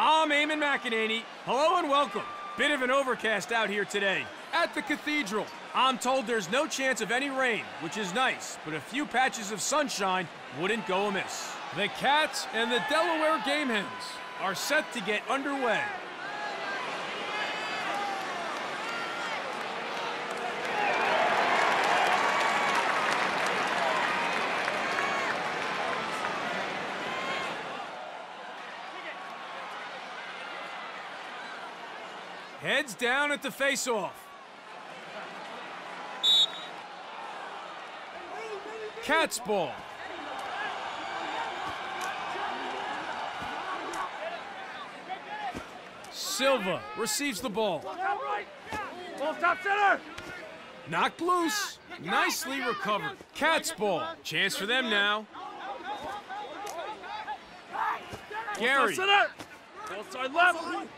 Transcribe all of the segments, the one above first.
I'm Eamon McEnany. Hello and welcome. Bit of an overcast out here today. At the Cathedral, I'm told there's no chance of any rain, which is nice, but a few patches of sunshine wouldn't go amiss. The Cats and the Delaware Game Hens are set to get underway. Heads down at the face-off. Cat's ball. Silva receives the ball. Ball stop center! Knocked loose. Nicely recovered. Cat's ball. Chance for them now. Gary Ball side left!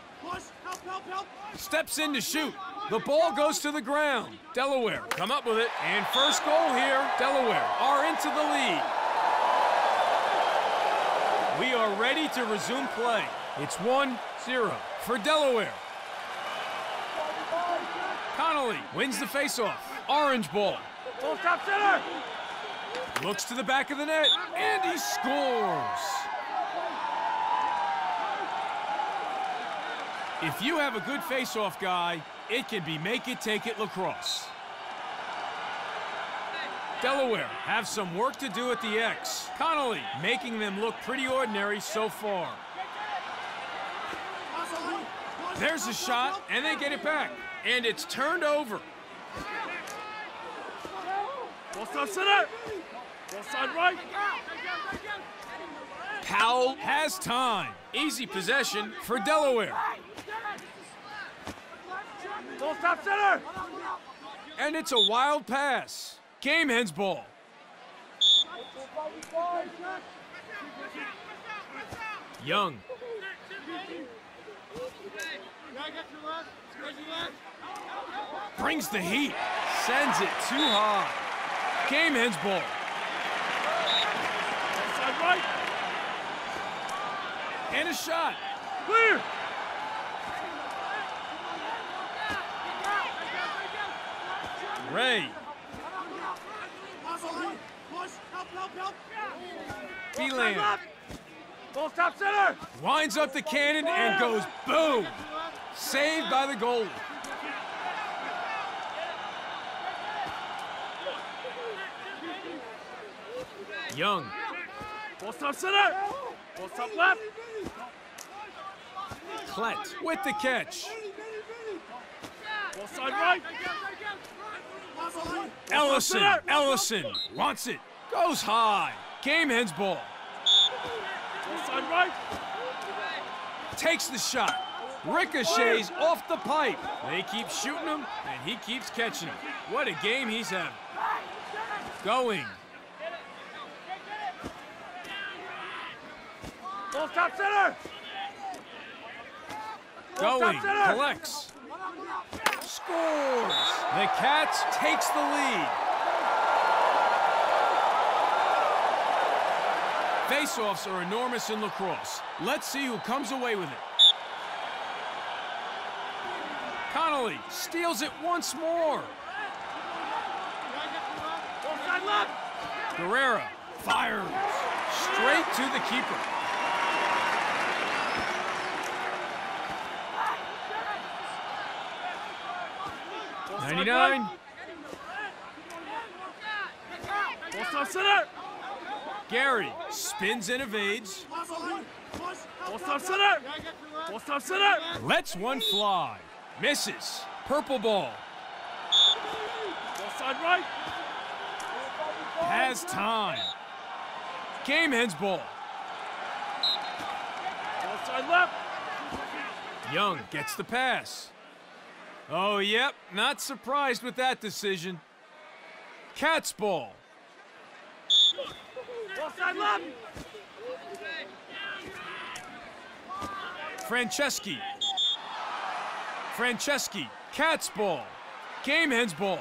Steps in to shoot. The ball goes to the ground. Delaware come up with it. And first goal here. Delaware are into the lead. We are ready to resume play. It's 1-0 for Delaware. Connolly wins the faceoff. Orange ball. Ball stop center! Looks to the back of the net, and he scores. If you have a good face-off guy, it can be make it, take it lacrosse. Delaware have some work to do at the X. Connolly making them look pretty ordinary so far. There's a shot, and they get it back. And it's turned over. Stop center! Side right! Powell has time. Easy possession for Delaware. Ball stop center! And it's a wild pass. Game hens ball. Young. Brings the heat. Sends it too high. Game hens ball. Ball side right! And a shot. Clear! Ray. Beeland left! Stop center! winds up the cannon and goes boom. Saved by the goalie. Young. Ball stop center! Ball stop left! Klett with the catch. Ball side right! Ellison, Ellison wants it, goes high. Game hens ball, right! takes the shot, ricochets off the pipe. They keep shooting him, and he keeps catching him. What a game he's having. Going, Ball stop center! going, collects, scores. The Cats takes the lead. Faceoffs are enormous in lacrosse. Let's see who comes away with it. Connolly steals it once more. Guerrera fires straight to the keeper. 99. right. Ball center! Gary spins and evades. Ball center! Ball center! Lets one fly. Misses. Purple ball. Ball side right! Has time. Game hens ball. Ball side left! Young gets the pass. Oh, yep, not surprised with that decision. Cat's ball. Franceschi. Franceschi. Cat's ball. Game hens ball.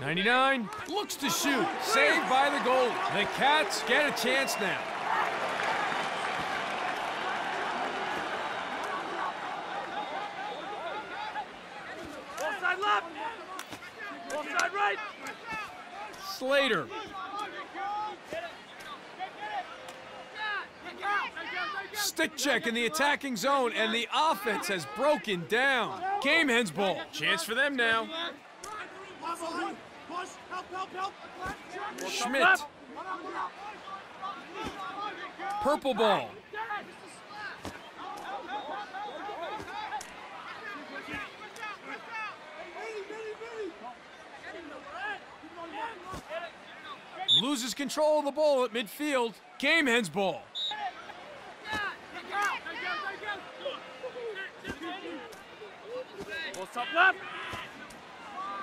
99 looks to shoot. Saved by the goal. The Cats get a chance now. Offside left. Offside right. Slater. Stick check in the attacking zone, and the offense has broken down. Game hens ball. Chance for them now. Schmidt. Purple ball. Loses control of the ball at midfield. Game hens ball. Post up left.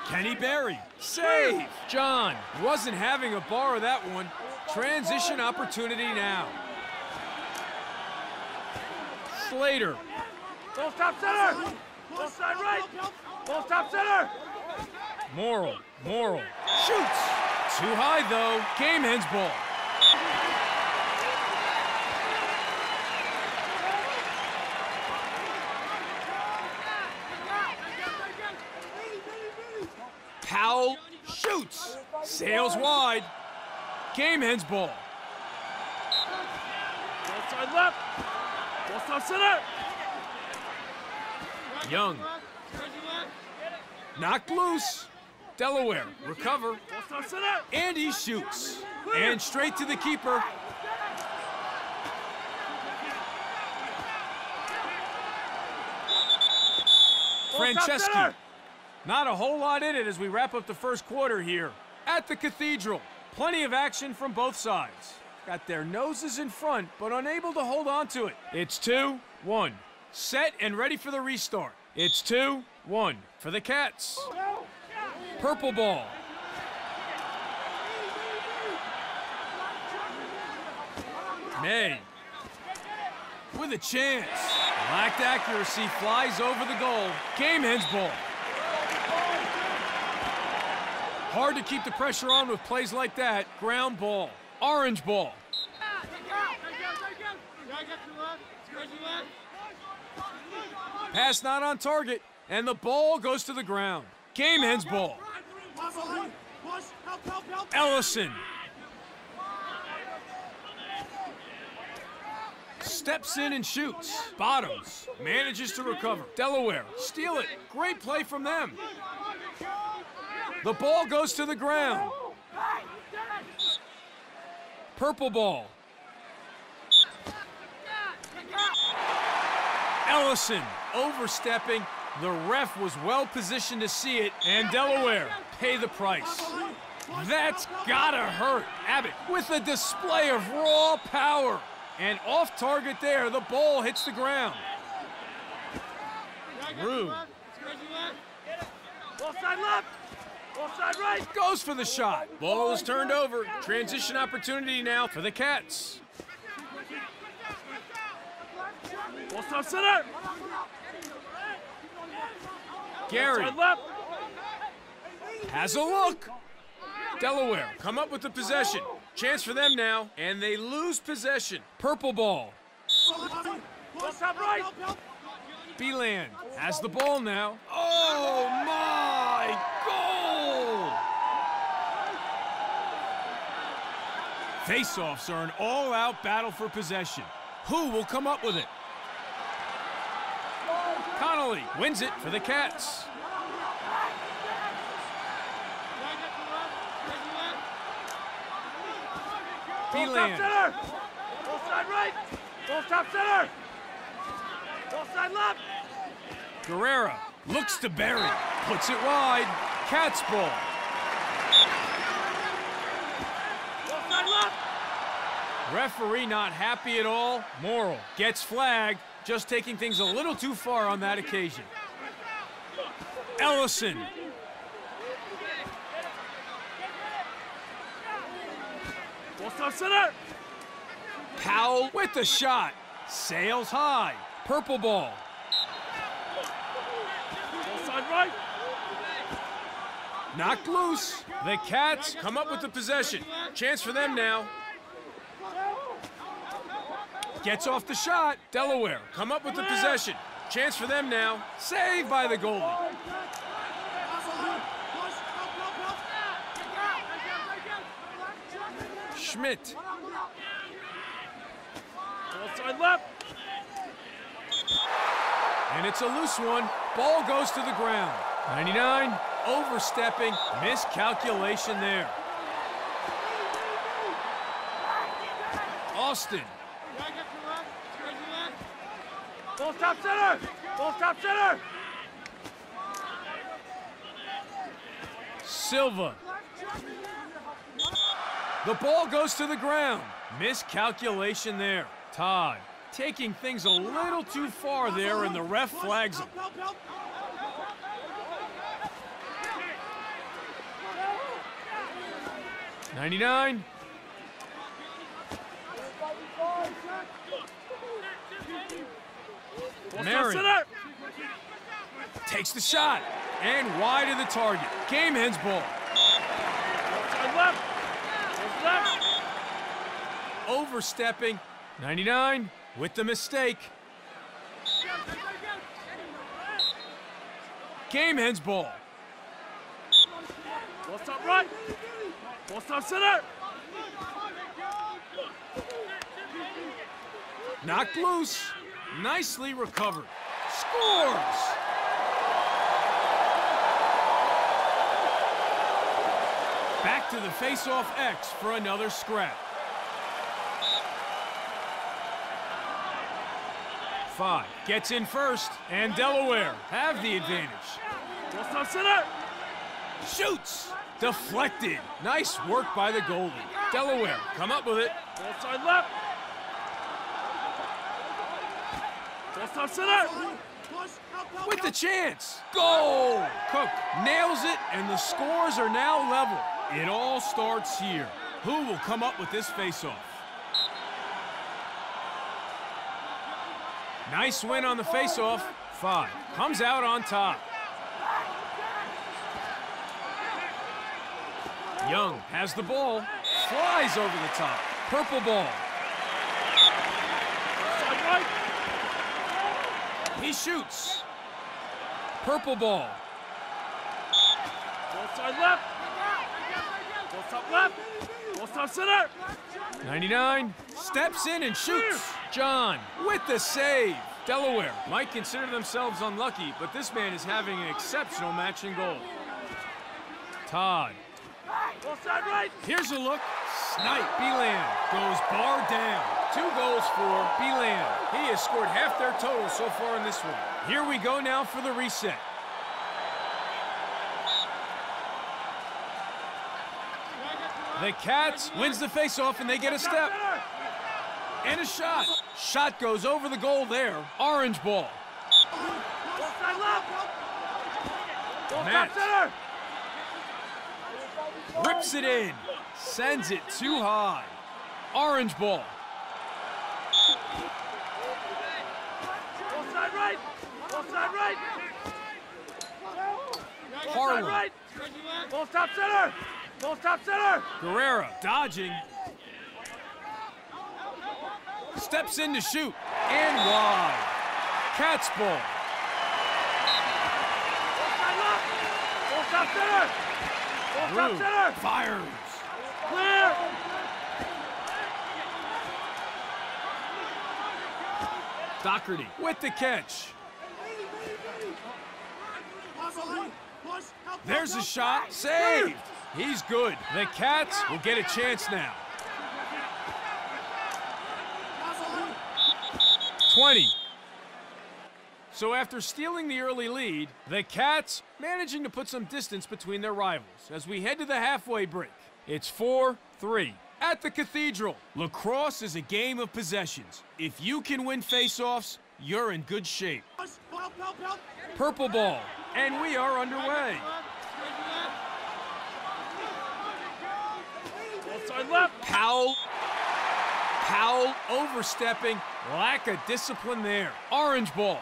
Kenny Berry. Save. John wasn't having a bar of that one. Transition opportunity now. Slater. Ball stop center. Ball side right. Ball stop center. Morrill. Morrill. Shoots. Too high though. Game hens ball. Powell shoots. Sails wide. Game hens ball. Ball side left. Ball stop center. Young. Knocked loose. Delaware. Recover. And he shoots. And straight to the keeper. Franceschi. Not a whole lot in it as we wrap up the first quarter here. At the Cathedral, plenty of action from both sides. Got their noses in front, but unable to hold on to it. It's 2 1. Set and ready for the restart. It's 2 1 for the Cats. Purple ball. May. With a chance. Lacked accuracy, flies over the goal. Game hens ball. Hard to keep the pressure on with plays like that. Ground ball. Orange ball. Pass not on target, and the ball goes to the ground. Game hens ball. Ellison. Steps in and shoots. Bottoms. Manages to recover. Delaware. Steal it. Great play from them. The ball goes to the ground. Purple ball. Ellison overstepping. The ref was well positioned to see it, and Delaware pay the price. That's gotta hurt. Abbott with a display of raw power. And off target there, the ball hits the ground. Ball side left. Ball side right. goes for the shot. Ball is turned over. Transition opportunity now for the Cats. Stop center. Gary has a look. Delaware come up with the possession. Chance for them now, and they lose possession. Purple ball. Ball stop right. Beeland has the ball now. Oh my goal! Face-offs are an all-out battle for possession. Who will come up with it? Connolly wins it for the Cats. Beeland center. Ball side right. Ball stop center. Ball side left. Guerrera looks to Berry, puts it wide. Cats. Ball side left. Referee not happy at all. Moral gets flagged, just taking things a little too far on that occasion. Ellison. Powell with the shot. Sails high. Purple ball. Knocked loose. The Cats come up with the possession. Chance for them now. Gets off the shot. Delaware come up with the possession. Chance for them now. Saved by the goalie. Schmidt. Outside left. And it's a loose one. Ball goes to the ground. 99, overstepping, miscalculation there. Austin. Stop center. Ball stop center. Silva. The ball goes to the ground. Miscalculation there. Todd taking things a little too far there, and the ref flags him. Ninety-nine. Marion. Takes the shot. And wide of the target. Game hens ball. Overstepping. 99 with the mistake. Game hens ball. Ball stop right. Ball stop center. Knocked loose. Nicely recovered. Scores! Back to the face-off X for another scrap. Five gets in first, and Delaware have the advantage. Shoots! Deflected. Nice work by the goalie. Delaware come up with it. Ball side left. Center. with the chance. Goal! Cook nails it, and the scores are now level. It all starts here. Who will come up with this faceoff? Nice win on the faceoff. Five comes out on top. Young has the ball, flies over the top. Purple ball. Side right. He shoots. Purple ball. Ball side left. Ball stop left. Ball stop center. 99 steps in and shoots. John with the save. Delaware might consider themselves unlucky, but this man is having an exceptional match in goal. Todd. Ball side right. Here's a look. Snipe. Belan goes bar down. Two goals for Belan. He has scored half their total so far in this one. Here we go now for the reset. The Cats wins the faceoff and they get a step. And a shot. Shot goes over the goal there. Orange ball. Matt. Rips it in. Sends it too high. Orange ball. Ball side right. Ball side right. Harlan. right. Ball stop center. Ball stop center. Guerrera dodging. Steps in to shoot. And wide. Cats ball. Ball stop center. Ball stop center. fires. Clear. Doherty with the catch. There's a shot. Saved. He's good. The Cats will get a chance now. 20. So after stealing the early lead, the Cats managing to put some distance between their rivals as we head to the halfway break. It's 4-3. At the Cathedral, lacrosse is a game of possessions. If you can win faceoffs, you're in good shape. Purple ball, and we are underway. Left. Powell. Powell overstepping. Lack of discipline there. Orange ball.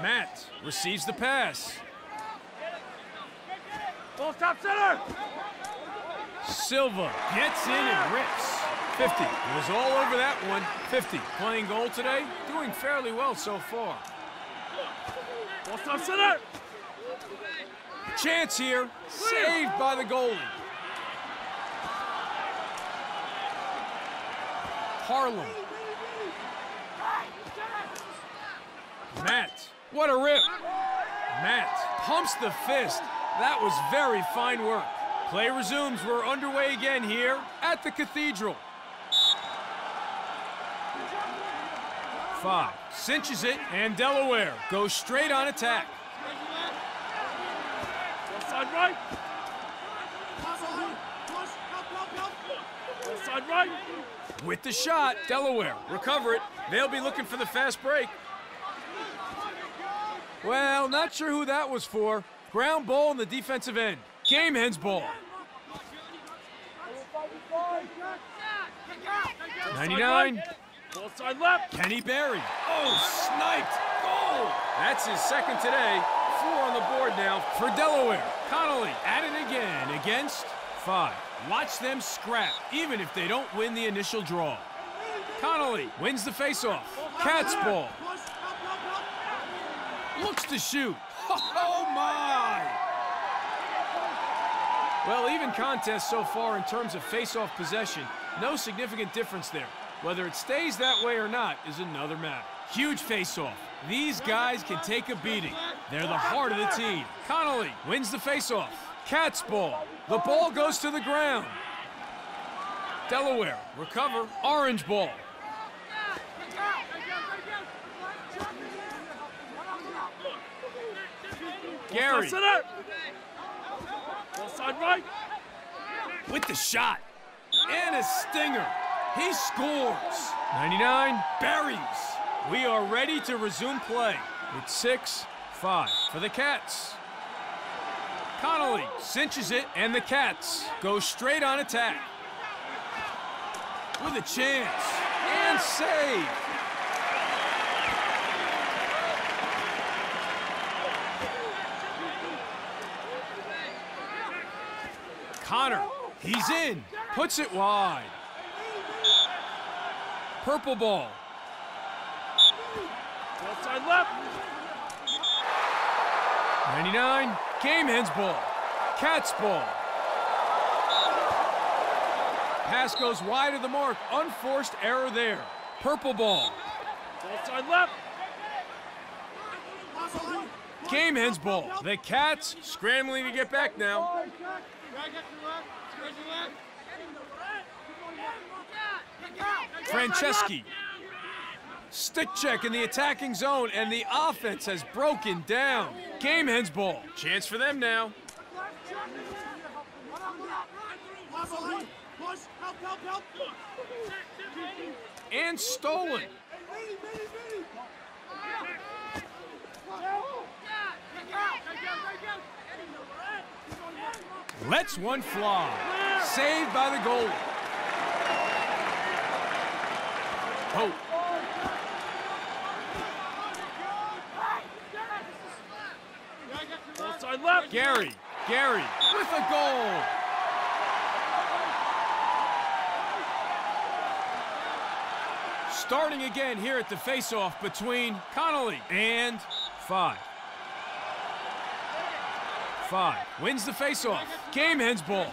Matt receives the pass. Ball top center. Silva gets in and rips. 50 was all over that one. 50 playing goal today, doing fairly well so far. Ball top center. Chance here, saved by the goalie. Harlem. Matt, what a rip. Matt pumps the fist. That was very fine work. Play resumes. We're underway again here at the Cathedral. Five. Cinches it, and Delaware goes straight on attack. Side right. Side right. With the shot, Delaware recover it. They'll be looking for the fast break. Well, not sure who that was for. Ground ball in the defensive end. Game hens ball. 99, Ball side left. Kenny Barry. Oh, sniped. Goal. That's his second today. Four on the board now for Delaware. Connolly at it again against five. Watch them scrap, even if they don't win the initial draw. Connolly wins the faceoff. Cat's ball. Looks to shoot. Oh, my! Well, even contest so far in terms of face-off possession. No significant difference there. Whether it stays that way or not is another matter. Huge face-off. These guys can take a beating. They're the heart of the team. Connolly wins the face-off. Cat's ball. The ball goes to the ground. Delaware recover. Orange ball. Gary Side right. with the shot. And a stinger. He scores. 99 Berries. We are ready to resume play. It's 6 5 for the Cats. Connolly cinches it, and the Cats go straight on attack. With a chance. And save. Connor, he's in, puts it wide. Purple ball. Ball side left. 99, game hens ball. Cat's ball. Pass goes wide of the mark. Unforced error there. Purple ball. Ball side left. Game hens ball. The Cats scrambling to get back now. Franceschi. Stick check in the attacking zone, and the offense has broken down. Game hens ball. Chance for them now. And stolen. Lets one fly. Saved by the goalie. Hope. Ball side left. Gary. Gary with a goal. Starting again here at the faceoff between Connolly and Five. Five wins the faceoff. Game hens ball.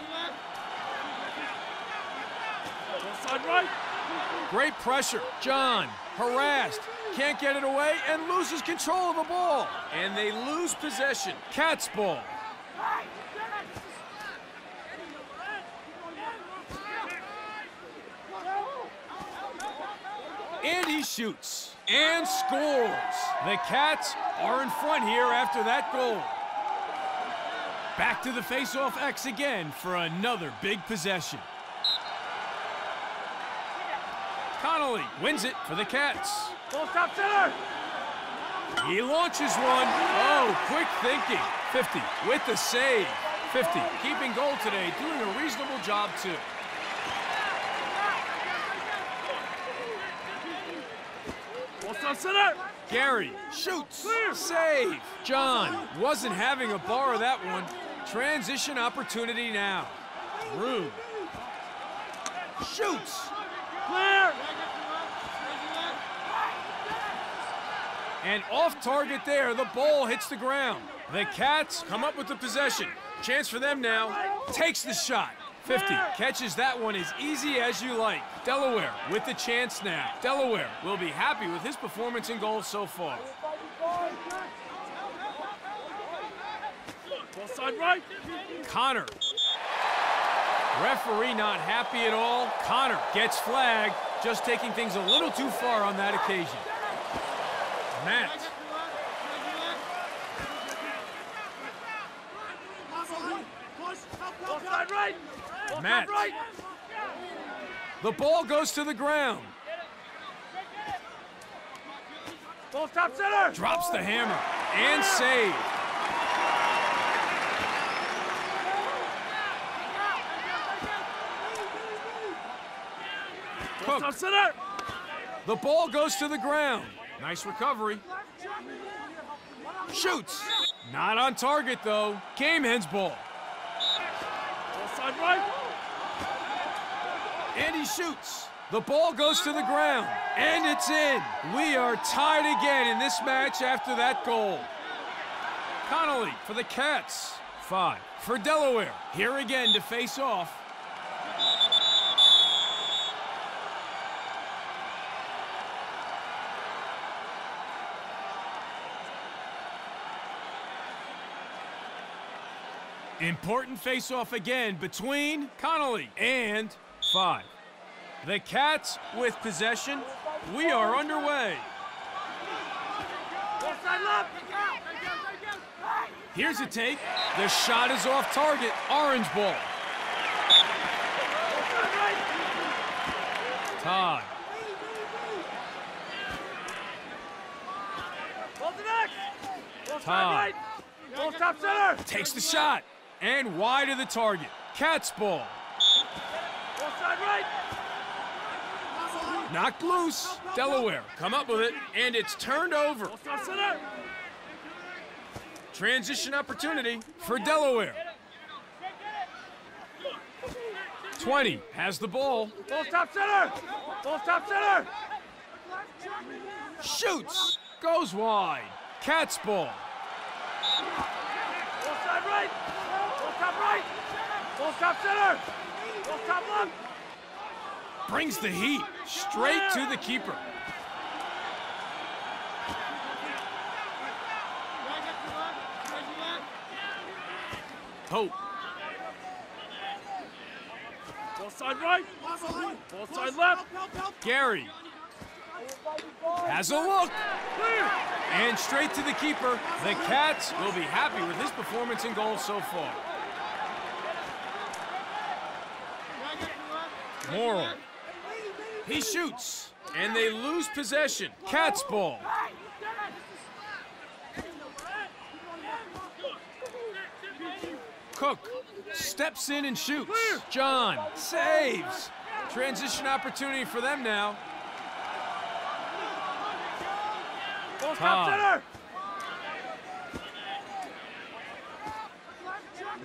Great pressure. John harassed. Can't get it away and loses control of the ball. And they lose possession. Cat's ball. And he shoots and scores. The Cats are in front here after that goal. Back to the face-off X again for another big possession. Connolly wins it for the Cats. Ball top center. He launches one. Oh, quick thinking. 50 with the save. 50 keeping goal today, doing a reasonable job too. Ball top center. Gary shoots. Save. John wasn't having a bar of that one. Transition opportunity now. Rube shoots. Clear! And off target there, the ball hits the ground. The Cats come up with the possession. Chance for them now. Takes the shot. 50. Catches that one as easy as you like. Delaware with the chance now. Delaware will be happy with his performance and goals so far. Ball side right. Connor. Referee not happy at all. Connor gets flagged, just taking things a little too far on that occasion. Matt. Ball side right. Ball Matt. The ball goes to the ground. Ball top center. Drops the hammer and save. Center. The ball goes to the ground. Nice recovery. Shoots. Not on target though. Game hens ball. Ball side right. And he shoots. The ball goes to the ground. And it's in. We are tied again in this match after that goal. Connolly for the Cats. Five for Delaware. Here again to face off. Important face-off again between Connolly and Five. The Cats with possession. We are underway. Ball side left. Here's a take. The shot is off target. Orange ball. Todd. Ball to next. Ball Todd. side top center. Takes the shot. And wide of the target. Cats ball. Right. Knocked loose. Delaware come up with it. And it's turned over. Transition opportunity for Delaware. 20 has the ball. Ball top center. Ball top center. Shoots. Goes wide. Cats. Ball side right. Ball top right. Ball top center. Ball top left. Brings the heat straight to the keeper. Hope. Ball side right. Ball side left. Gary. Has a look. And straight to the keeper. The Cats will be happy with his performance in goal so far. Morrill. He shoots. And they lose possession. Cats ball. Cook steps in and shoots. John saves. Transition opportunity for them now. Todd.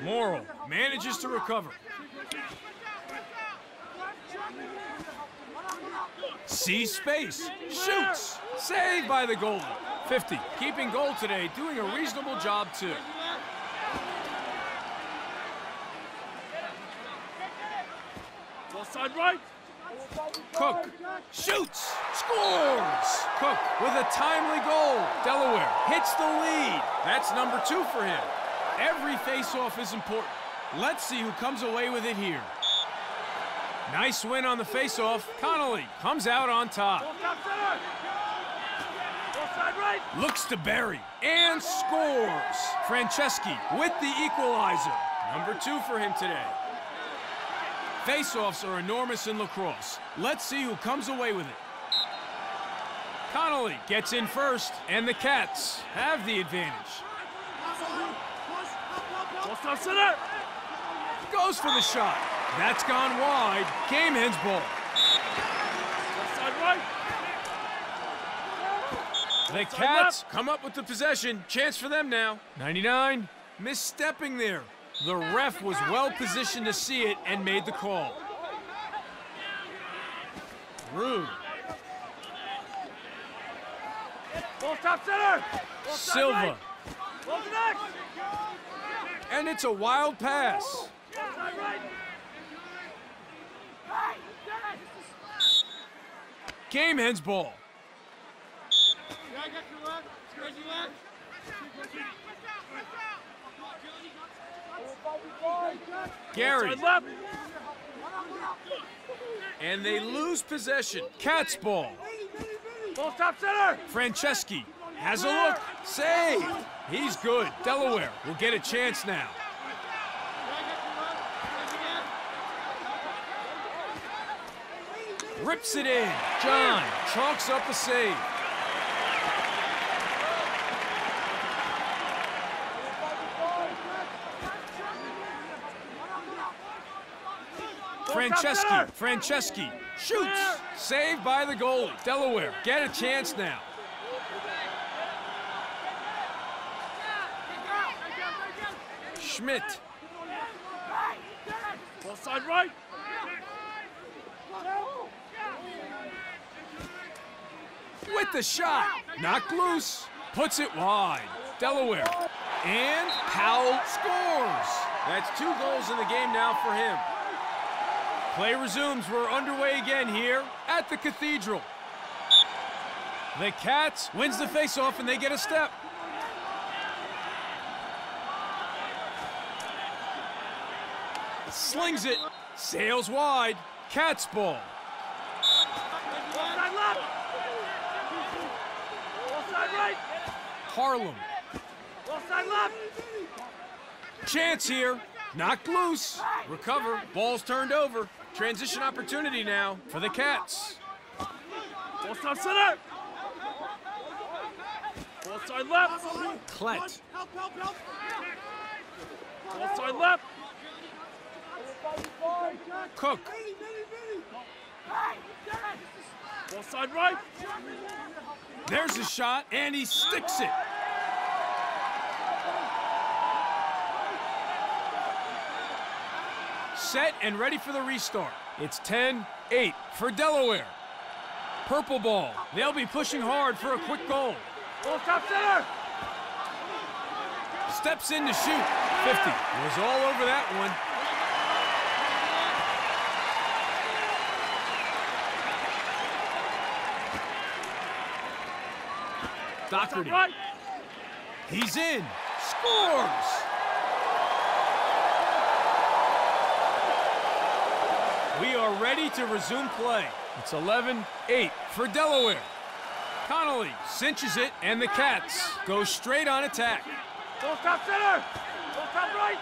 Morrill manages to recover. Sees space. Shoots. Saved by the goalie. 50. Keeping goal today, doing a reasonable job too. Side right. Cook shoots. Scores. Cook with a timely goal. Delaware hits the lead. That's number two for him. Every face-off is important. Let's see who comes away with it here. Nice win on the face-off. Connolly comes out on top. Looks to bury and scores. Franceschi with the equalizer. Number two for him today. Face-offs are enormous in lacrosse. Let's see who comes away with it. Connolly gets in first, and the Cats have the advantage. Goes for the shot. That's gone wide. Game hens ball. Ball side right. The Cats come up with the possession. Chance for them now. 99, misstepping there. The ref was well positioned to see it and made the call. Rude. Ball top center. Ball Silva. right. Ball to next. And it's a wild pass. Right. Game hens ball. Gary. And they lose possession. Cats ball. Ball top center. Franceschi has a look. Save. He's good. Delaware will get a chance now. Rips it in. John chalks up a save. Franceschi, Franceschi shoots. Saved by the goalie. Delaware get a chance now. Schmidt Ball side right. With the shot. Knocked loose. Puts it wide. Delaware. And Powell scores. That's two goals in the game now for him. Play resumes. We're underway again here at the Cathedral. The Cats wins the faceoff and they get a step. Slings it. Sails wide. Cats ball. Ball side left. Ball side right. Harlem. Chance here. Knocked loose. Recover. Ball's turned over. Transition opportunity now for the Cats. Ball top center. Ball side left. Klett. Ball side left. Cook. Ball side right. There's a shot, and he sticks it. Set and ready for the restart. It's 10 8 for Delaware. Purple ball. They'll be pushing hard for a quick goal. Ball top center. Steps in to shoot. 50 was all over that one. Doherty. He's in. Scores. We are ready to resume play. It's 11 8 for Delaware. Connolly cinches it, and the Cats go straight on attack. Ball top center. Ball top right.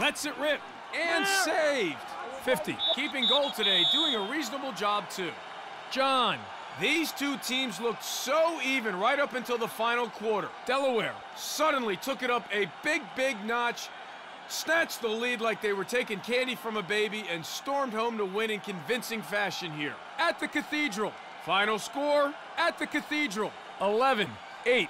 Lets it rip and saved. 50. Keeping goal today, doing a reasonable job too. John, these two teams looked so even right up until the final quarter. Delaware suddenly took it up a big, big notch, snatched the lead like they were taking candy from a baby, and stormed home to win in convincing fashion here at the Cathedral. Final score at the Cathedral 11 8